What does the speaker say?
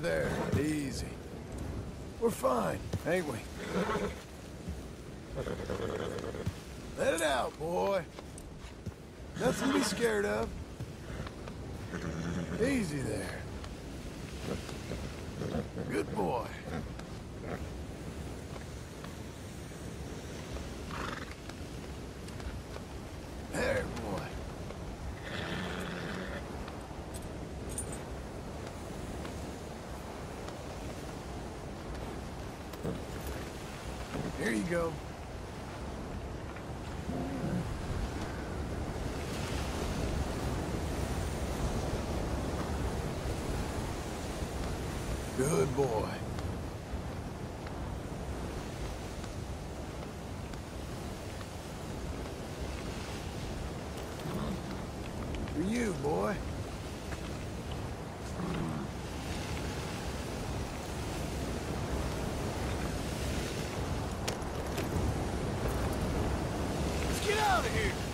There, there. Easy. We're fine, ain't we? Let it out, boy. Nothing to be scared of. Easy there. Good boy. Here you go. Good boy. For you, boy. out of here!